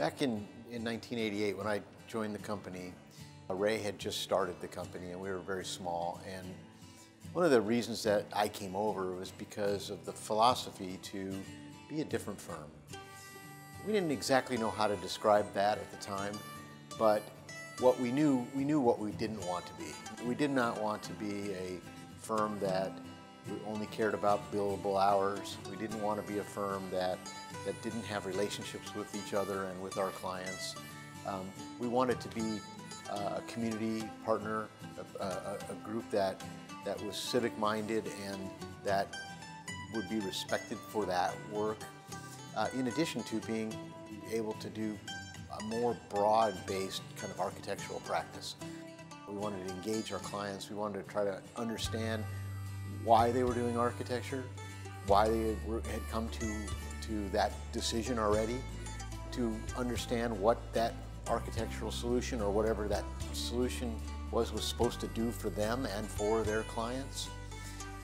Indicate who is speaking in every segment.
Speaker 1: Back in, in 1988, when I joined the company, uh, Ray had just started the company and we were very small. And one of the reasons that I came over was because of the philosophy to be a different firm. We didn't exactly know how to describe that at the time, but what we knew, we knew what we didn't want to be. We did not want to be a firm that only cared about billable hours. We didn't want to be a firm that, that didn't have relationships with each other and with our clients. Um, we wanted to be uh, a community partner, a, a, a group that, that was civic minded and that would be respected for that work, uh, in addition to being able to do a more broad-based kind of architectural practice. We wanted to engage our clients. We wanted to try to understand why they were doing architecture, why they had come to, to that decision already, to understand what that architectural solution or whatever that solution was was supposed to do for them and for their clients.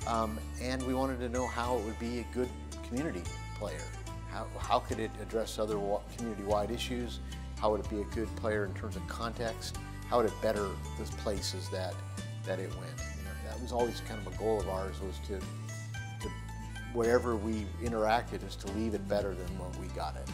Speaker 1: Um, and we wanted to know how it would be a good community player. How, how could it address other community-wide issues? How would it be a good player in terms of context? How would it better the places that, that it went? That was always kind of a goal of ours was to, to wherever we interacted is to leave it better than when we got it.